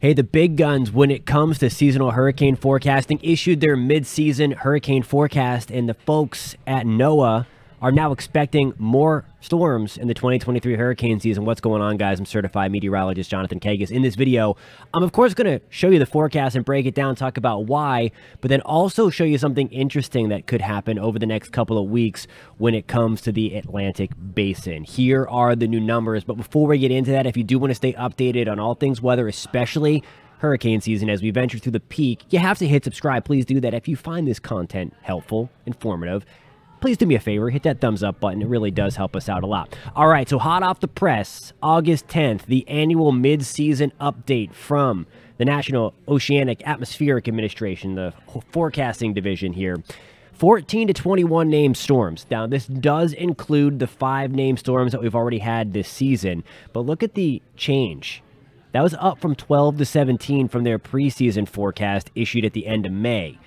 Hey, the big guns, when it comes to seasonal hurricane forecasting, issued their mid season hurricane forecast, and the folks at NOAA are now expecting more storms in the 2023 hurricane season. What's going on, guys? I'm certified meteorologist Jonathan Kegges. In this video, I'm of course going to show you the forecast and break it down, talk about why, but then also show you something interesting that could happen over the next couple of weeks when it comes to the Atlantic basin. Here are the new numbers, but before we get into that, if you do want to stay updated on all things weather, especially hurricane season as we venture through the peak, you have to hit subscribe. Please do that if you find this content helpful, informative please do me a favor, hit that thumbs up button. It really does help us out a lot. All right, so hot off the press, August 10th, the annual mid-season update from the National Oceanic Atmospheric Administration, the forecasting division here. 14 to 21 named storms. Now, this does include the five named storms that we've already had this season, but look at the change. That was up from 12 to 17 from their preseason forecast issued at the end of May.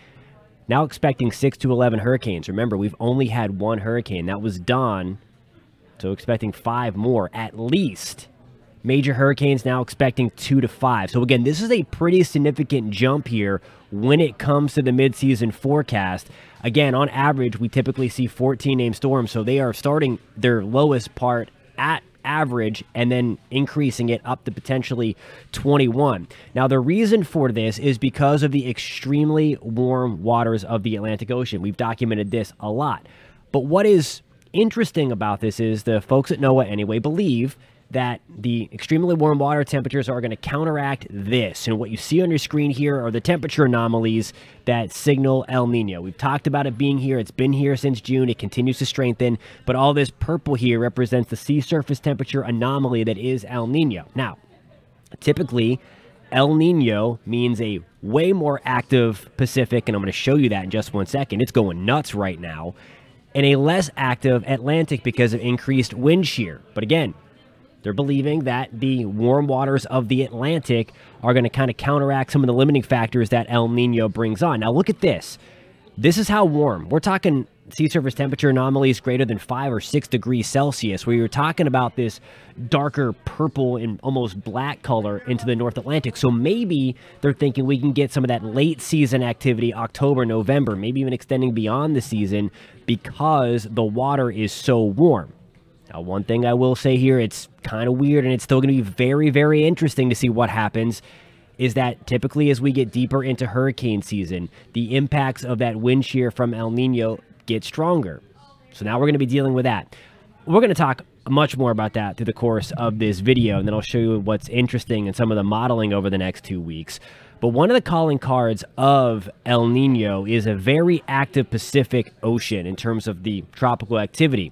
Now expecting 6 to 11 hurricanes. Remember, we've only had one hurricane. That was Don. So expecting five more at least. Major hurricanes now expecting 2 to 5. So again, this is a pretty significant jump here when it comes to the midseason forecast. Again, on average, we typically see 14 named storms, so they are starting their lowest part at average and then increasing it up to potentially 21. Now, the reason for this is because of the extremely warm waters of the Atlantic Ocean. We've documented this a lot. But what is interesting about this is the folks at NOAA, anyway, believe that the extremely warm water temperatures are going to counteract this. And what you see on your screen here are the temperature anomalies that signal El Nino. We've talked about it being here. It's been here since June. It continues to strengthen. But all this purple here represents the sea surface temperature anomaly that is El Nino. Now, typically, El Nino means a way more active Pacific, and I'm going to show you that in just one second. It's going nuts right now. And a less active Atlantic because of increased wind shear. But again, they're believing that the warm waters of the Atlantic are going to kind of counteract some of the limiting factors that El Nino brings on. Now, look at this. This is how warm. We're talking sea surface temperature anomalies greater than 5 or 6 degrees Celsius, where you're talking about this darker purple and almost black color into the North Atlantic. So maybe they're thinking we can get some of that late season activity, October, November, maybe even extending beyond the season because the water is so warm. Now, one thing I will say here, it's kind of weird and it's still going to be very, very interesting to see what happens. Is that typically as we get deeper into hurricane season, the impacts of that wind shear from El Nino get stronger. So now we're going to be dealing with that. We're going to talk much more about that through the course of this video, and then I'll show you what's interesting in some of the modeling over the next two weeks. But one of the calling cards of El Nino is a very active Pacific Ocean in terms of the tropical activity.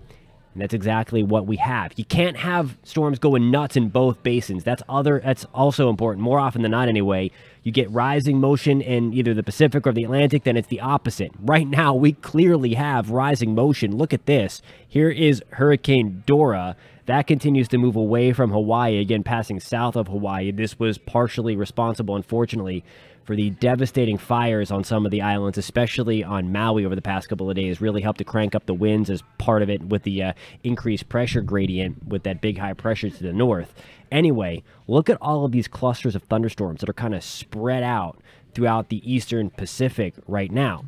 And that's exactly what we have. You can't have storms going nuts in both basins. That's other that's also important. More often than not anyway, you get rising motion in either the Pacific or the Atlantic, then it's the opposite. Right now, we clearly have rising motion. Look at this. Here is Hurricane Dora. That continues to move away from Hawaii, again passing south of Hawaii. This was partially responsible, unfortunately, for the devastating fires on some of the islands, especially on Maui over the past couple of days, really helped to crank up the winds as part of it with the uh, increased pressure gradient with that big high pressure to the north. Anyway, look at all of these clusters of thunderstorms that are kind of spread out throughout the eastern Pacific right now.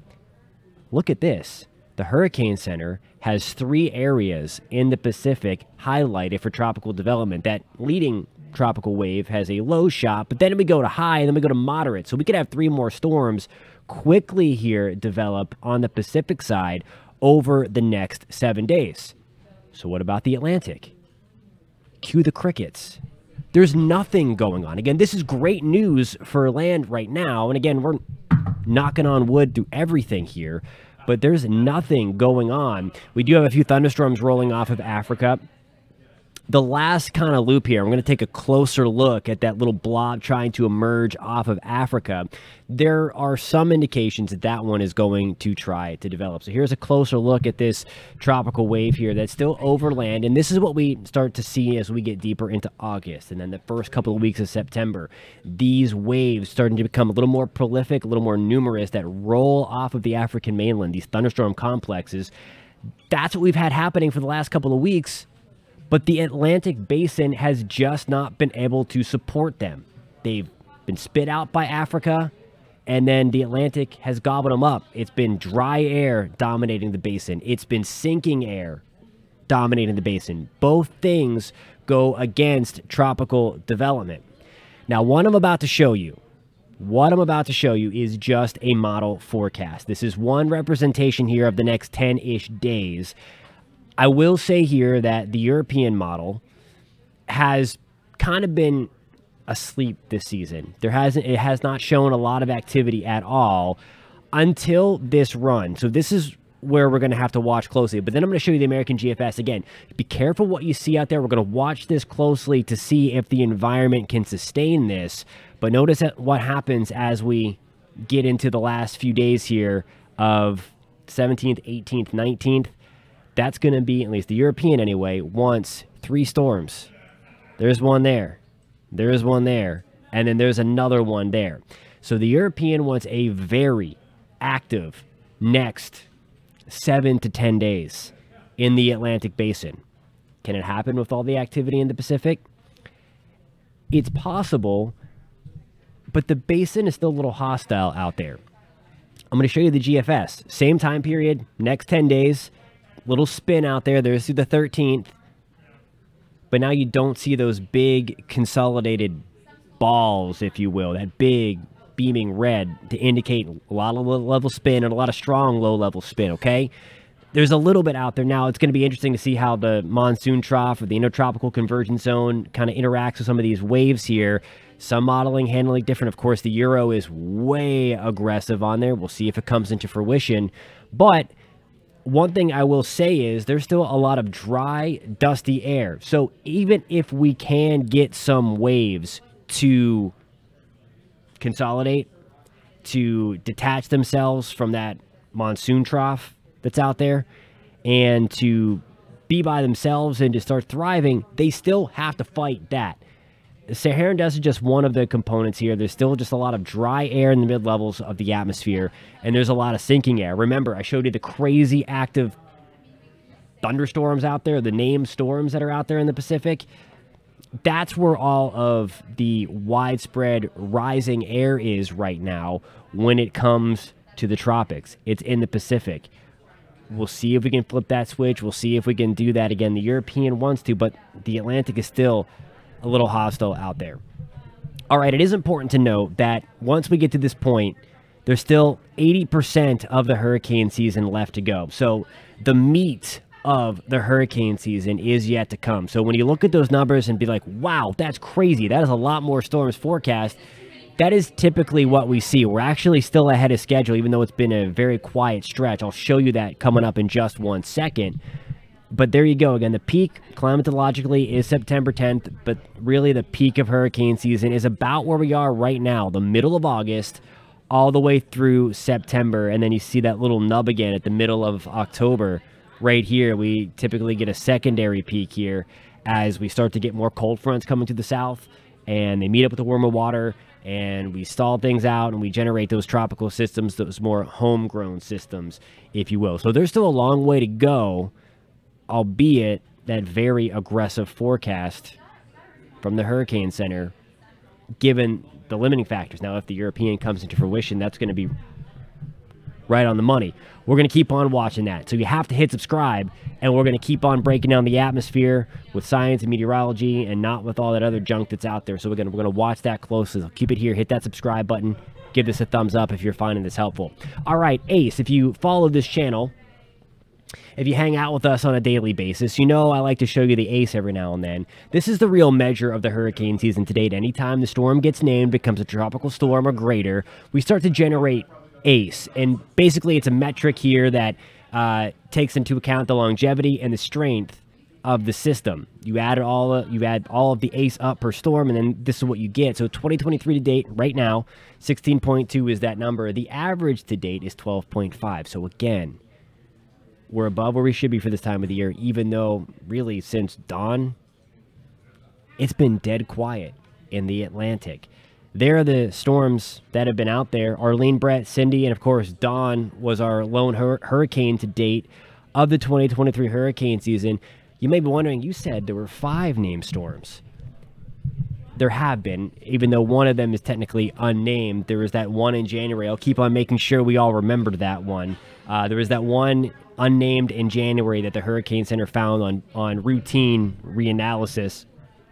Look at this. The Hurricane Center has three areas in the Pacific highlighted for tropical development. That leading tropical wave has a low shot, but then we go to high and then we go to moderate. So we could have three more storms quickly here develop on the Pacific side over the next seven days. So what about the Atlantic? Cue the crickets. There's nothing going on. Again, this is great news for land right now. And again, we're knocking on wood through everything here, but there's nothing going on. We do have a few thunderstorms rolling off of Africa the last kind of loop here, I'm going to take a closer look at that little blob trying to emerge off of Africa. There are some indications that that one is going to try to develop. So here's a closer look at this tropical wave here that's still overland. And this is what we start to see as we get deeper into August and then the first couple of weeks of September. These waves starting to become a little more prolific, a little more numerous that roll off of the African mainland, these thunderstorm complexes. That's what we've had happening for the last couple of weeks but the Atlantic basin has just not been able to support them. They've been spit out by Africa, and then the Atlantic has gobbled them up. It's been dry air dominating the basin, it's been sinking air dominating the basin. Both things go against tropical development. Now, what I'm about to show you, what I'm about to show you is just a model forecast. This is one representation here of the next 10 ish days. I will say here that the European model has kind of been asleep this season. There hasn't it has not shown a lot of activity at all until this run. So this is where we're going to have to watch closely. But then I'm going to show you the American GFS again. Be careful what you see out there. We're going to watch this closely to see if the environment can sustain this. But notice what happens as we get into the last few days here of 17th, 18th, 19th. That's going to be, at least the European anyway, wants three storms. There's one there. There's one there. And then there's another one there. So the European wants a very active next seven to 10 days in the Atlantic basin. Can it happen with all the activity in the Pacific? It's possible, but the basin is still a little hostile out there. I'm going to show you the GFS. Same time period, next 10 days. Little spin out there. There's the 13th. But now you don't see those big consolidated balls, if you will, that big beaming red to indicate a lot of low level spin and a lot of strong low level spin, okay? There's a little bit out there now. It's going to be interesting to see how the monsoon trough or the intertropical convergence zone kind of interacts with some of these waves here. Some modeling handling different. Of course, the Euro is way aggressive on there. We'll see if it comes into fruition. But one thing I will say is there's still a lot of dry, dusty air. So even if we can get some waves to consolidate, to detach themselves from that monsoon trough that's out there, and to be by themselves and to start thriving, they still have to fight that. Saharan dust is just one of the components here. There's still just a lot of dry air in the mid levels of the atmosphere, and there's a lot of sinking air. Remember, I showed you the crazy active thunderstorms out there, the named storms that are out there in the Pacific that's where all of the widespread rising air is right now when it comes to the tropics. It's in the Pacific. We'll see if we can flip that switch. We'll see if we can do that again. The European wants to, but the Atlantic is still a little hostile out there. All right, it is important to note that once we get to this point, there's still 80% of the hurricane season left to go. So the meat of the hurricane season is yet to come. So when you look at those numbers and be like, wow, that's crazy. That is a lot more storms forecast. That is typically what we see. We're actually still ahead of schedule, even though it's been a very quiet stretch. I'll show you that coming up in just one second. But there you go again. The peak climatologically is September 10th, but really the peak of hurricane season is about where we are right now, the middle of August, all the way through September. And then you see that little nub again at the middle of October right here, we typically get a secondary peak here as we start to get more cold fronts coming to the south and they meet up with the warmer water and we stall things out and we generate those tropical systems, those more homegrown systems, if you will. So there's still a long way to go, albeit that very aggressive forecast from the Hurricane Center, given the limiting factors. Now, if the European comes into fruition, that's going to be right on the money. We're going to keep on watching that. So you have to hit subscribe, and we're going to keep on breaking down the atmosphere with science and meteorology and not with all that other junk that's out there. So we're going to, we're going to watch that closely. So keep it here. Hit that subscribe button. Give this a thumbs up if you're finding this helpful. All right, Ace, if you follow this channel, if you hang out with us on a daily basis, you know I like to show you the ace every now and then. This is the real measure of the hurricane season to date. Anytime the storm gets named, becomes a tropical storm or greater, we start to generate ACE. And basically, it's a metric here that uh, takes into account the longevity and the strength of the system. You add all you add all of the ACE up per storm, and then this is what you get. So 2023 to date, right now, 16.2 is that number. The average to date is 12.5. So again, we're above where we should be for this time of the year, even though really since Don, it's been dead quiet in the Atlantic. There are the storms that have been out there. Arlene, Bret, Cindy, and of course, Don was our lone hur- hurricane to date of the 2023 hurricane season. You may be wondering, you said there were five named storms. there have been, even though one of them is technically unnamed. There was that one in January. I'll keep on making sure we all remember that one. Uh, there was that one unnamed in January that the Hurricane Center found on on routine reanalysis.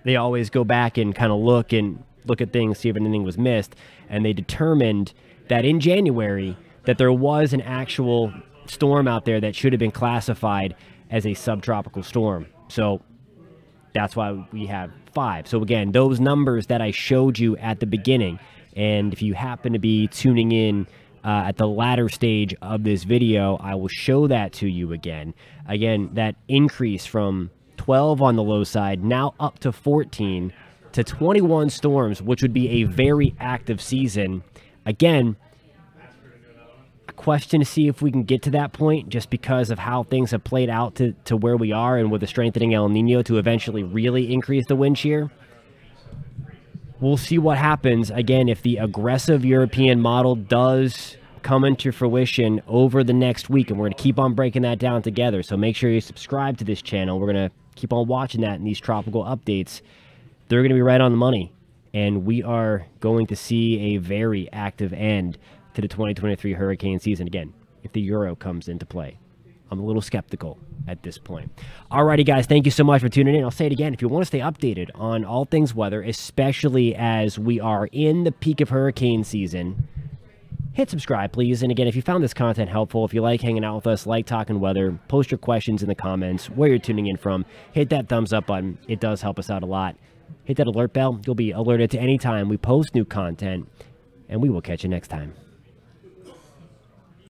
They always go back and kind of look and look at things, see if anything was missed, and they determined that in January that there was an actual storm out there that should have been classified as a subtropical storm. So that's why we have five. So again, those numbers that I showed you at the beginning, and if you happen to be tuning in uh, at the latter stage of this video, I will show that to you again. Again, that increase from 12 on the low side, now up to 14 to 21 storms, which would be a very active season. Again, a question to see if we can get to that point just because of how things have played out to, to where we are and with a strengthening El Nino to eventually really increase the wind shear. We'll see what happens. Again if the aggressive European model does come into fruition over the next week and we're going to keep on breaking that down together. So make sure you subscribe to this channel. We're going to keep on watching that in these tropical updates. They're going to be right on the money and we are going to see a very active end to the 2023 hurricane season. Again if the euro comes into play i'm a little skeptical at this point. Alrighty guys thank you so much for tuning in. I'll say it again if you want to stay updated on all things weather especially as we are in the peak of hurricane season hit subscribe please. And again if you found this content helpful if you like hanging out with us like talking weather post your questions in the comments where you're tuning in from hit that thumbs up button. It does help us out a lot. Hit that alert bell. You'll be alerted to any time we post new content and we will catch you next time